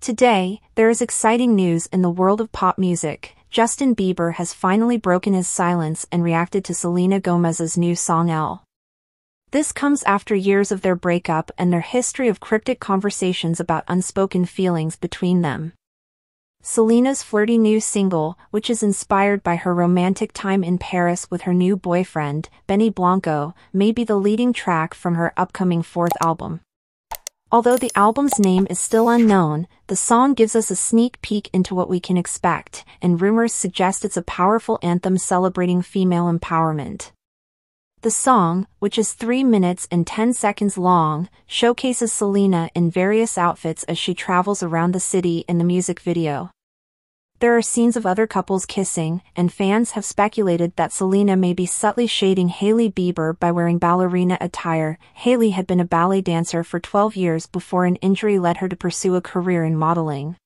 Today, there is exciting news in the world of pop music. Justin Bieber has finally broken his silence and reacted to Selena Gomez's new song L. This comes after years of their breakup and their history of cryptic conversations about unspoken feelings between them. Selena's flirty new single, which is inspired by her romantic time in Paris with her new boyfriend, Benny Blanco, may be the leading track from her upcoming fourth album. Although the album's name is still unknown, the song gives us a sneak peek into what we can expect, and rumors suggest it's a powerful anthem celebrating female empowerment. The song, which is 3 minutes and 10 seconds long, showcases Selena in various outfits as she travels around the city in the music video. There are scenes of other couples kissing, and fans have speculated that Selena may be subtly shading Hailey Bieber by wearing ballerina attire. Hailey had been a ballet dancer for 12 years before an injury led her to pursue a career in modeling.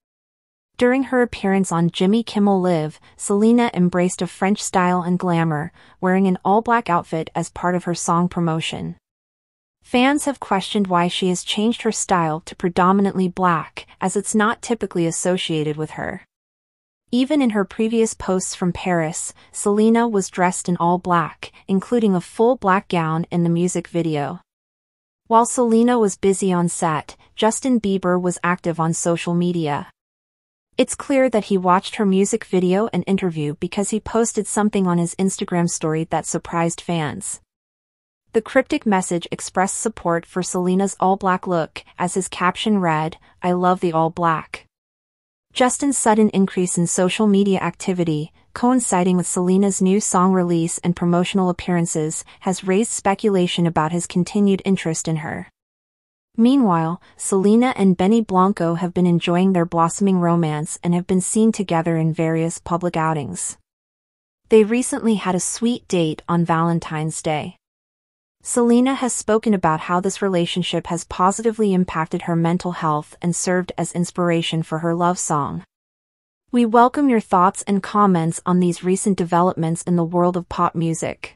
During her appearance on Jimmy Kimmel Live, Selena embraced a French style and glamour, wearing an all-black outfit as part of her song promotion. Fans have questioned why she has changed her style to predominantly black, as it's not typically associated with her. Even in her previous posts from Paris, Selena was dressed in all black, including a full black gown in the music video. While Selena was busy on set, Justin Bieber was active on social media. It's clear that he watched her music video and interview because he posted something on his Instagram story that surprised fans. The cryptic message expressed support for Selena's all-black look, as his caption read, I love the all-black. Justin's sudden increase in social media activity, coinciding with Selena's new song release and promotional appearances, has raised speculation about his continued interest in her. Meanwhile, Selena and Benny Blanco have been enjoying their blossoming romance and have been seen together in various public outings. They recently had a sweet date on Valentine's Day. Selena has spoken about how this relationship has positively impacted her mental health and served as inspiration for her love song. We welcome your thoughts and comments on these recent developments in the world of pop music.